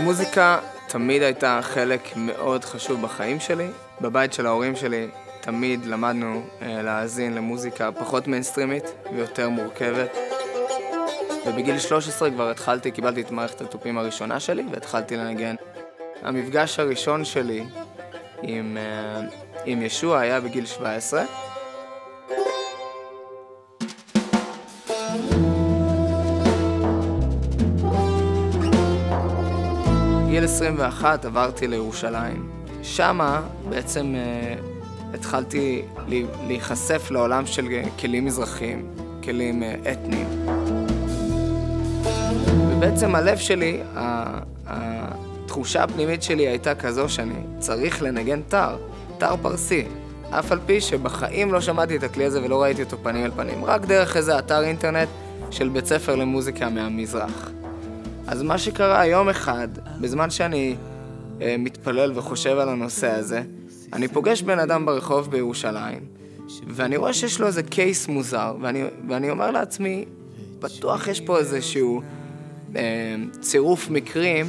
מוזיקה תמיד הייתה חלק מאוד חשוב בחיים שלי. בבית של ההורים שלי תמיד למדנו אה, להאזין למוזיקה פחות מיינסטרימית ויותר מורכבת. ובגיל 13 כבר התחלתי, קיבלתי את מערכת התופים הראשונה שלי והתחלתי לנגן. המפגש הראשון שלי עם, אה, עם ישוע היה בגיל 17. בגיל 21 עברתי לירושלים. שמה בעצם אה, התחלתי להיחשף לעולם של כלים מזרחיים, כלים אה, אתניים. ובעצם הלב שלי, התחושה הפנימית שלי הייתה כזו שאני צריך לנגן טר, טר פרסי. אף על פי שבחיים לא שמעתי את הכלי הזה ולא ראיתי אותו פנים אל פנים, רק דרך איזה אתר אינטרנט של בית ספר למוזיקה מהמזרח. אז מה שקרה יום אחד, בזמן שאני אה, מתפלל וחושב על הנושא הזה, אני פוגש בן אדם ברחוב בירושלים, ואני רואה שיש לו איזה קייס מוזר, ואני, ואני אומר לעצמי, בטוח יש פה איזשהו אה, צירוף מקרים,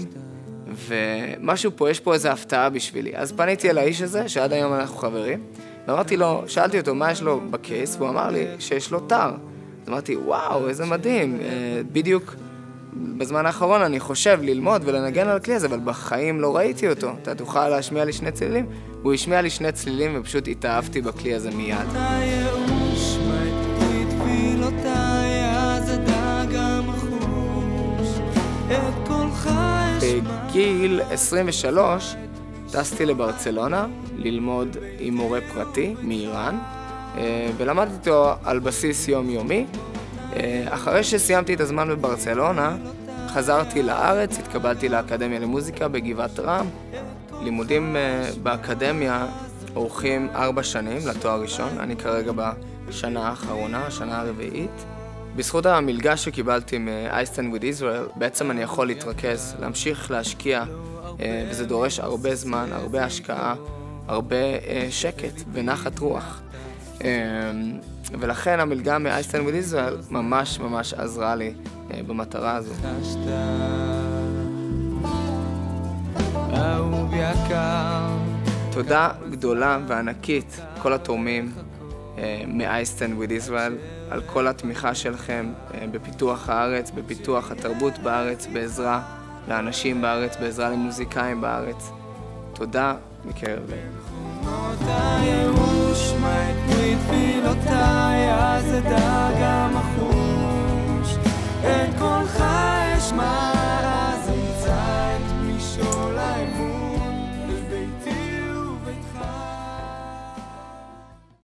ומשהו פה, יש פה איזה הפתעה בשבילי. אז פניתי אל האיש הזה, שעד היום אנחנו חברים, ואמרתי לו, שאלתי אותו מה יש לו בקייס, והוא אמר לי שיש לו תר. אז אמרתי, וואו, איזה מדהים, אה, בדיוק בזמן האחרון אני חושב ללמוד ולנגן על הכלי הזה, אבל בחיים לא ראיתי אותו. אתה תוכל להשמיע לי שני צלילים? הוא השמיע לי שני צלילים ופשוט התאהבתי בכלי הזה מיד. בגיל 23 טסתי לברצלונה ללמוד עם מורה פרטי מאיראן, אה, ולמדתי איתו על בסיס יומיומי. אה, אחרי שסיימתי את הזמן בברצלונה, חזרתי לארץ, התקבלתי לאקדמיה למוזיקה בגבעת רם. לימודים uh, באקדמיה אורכים ארבע שנים לתואר ראשון, אני כרגע בשנה האחרונה, השנה הרביעית. בזכות המלגה שקיבלתי מ-Iceland with Israel, בעצם אני יכול להתרכז, להמשיך להשקיע, uh, וזה דורש הרבה זמן, הרבה השקעה, הרבה שקט ונחת רוח. Uh, ולכן המלגה with Israel ממש ממש עזרה לי אה, במטרה הזו. תודה גדולה וענקית כל התורמים אה, מ-Iceland with Israel על כל התמיכה שלכם אה, בפיתוח הארץ, בפיתוח התרבות בארץ, בעזרה לאנשים בארץ, בעזרה למוזיקאים בארץ. תודה מקרב לב.